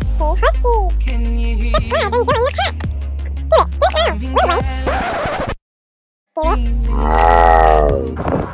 too husky. Can you hear Subscribe and join the pack. Do it. Do it now. We'll wait. Do it.